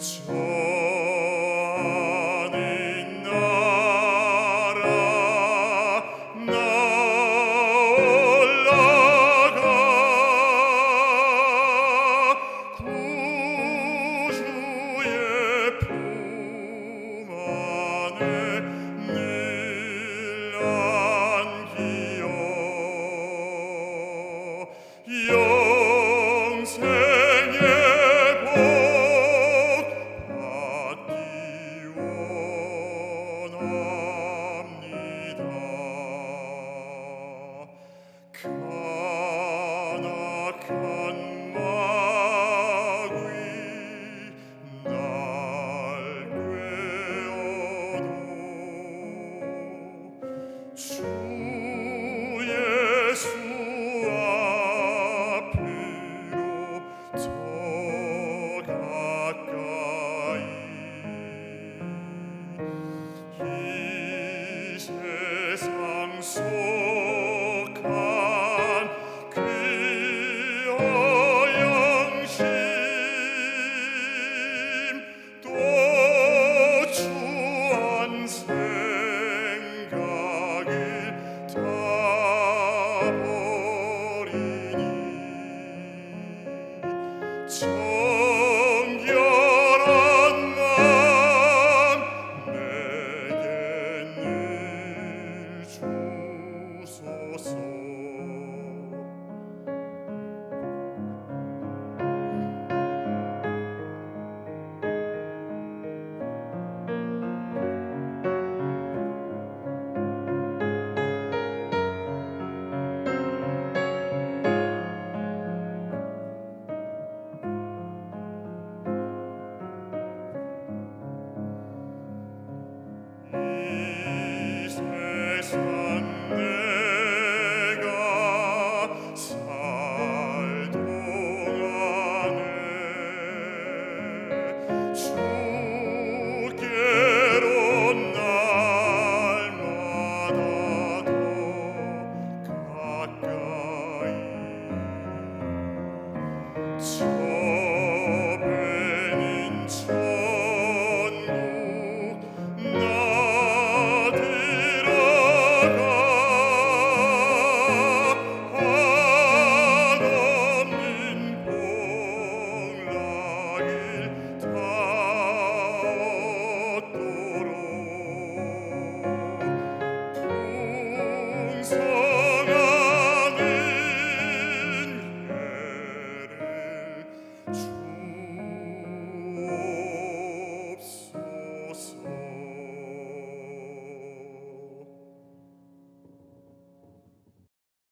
True.